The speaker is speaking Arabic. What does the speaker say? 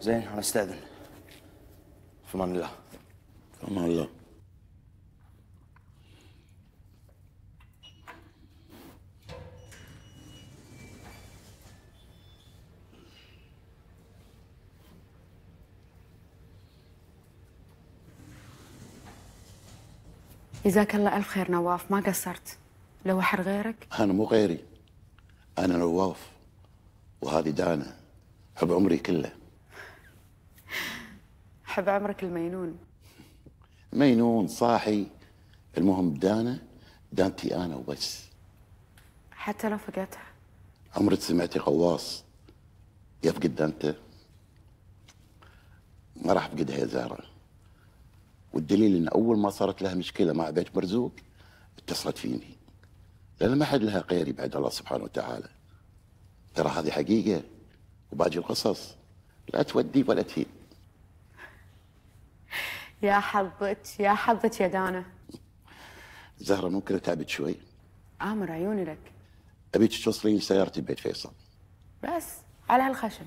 زين أنا أستأذن. في أمان الله. أمان الله. جزاك الله ألف خير نواف. ما قصرت؟ لو أحر غيرك؟ أنا مو غيري. أنا نواف وهذه دانا. حب عمري كله. حب عمرك المينون. مينون صاحي. المهم دانا دانتي أنا وبس. حتى لو فقدتها عمرك سمعتي غواص يفقد دانته؟ ما راح أفقدها يا زهرة. والدليل إن أول ما صارت لها مشكلة مع بيت مرزوق اتصلت فيني. لأن ما حد لها غيري بعد الله سبحانه وتعالى. ترى هذه حقيقة وباقي القصص. لا تودي ولا تهين. يا حظك يا حظك يا دانا. زهرة ممكن اتعبك شوي؟ آمر عيوني لك. أبيك توصلين سيارتي بيت فيصل. بس على هالخشم.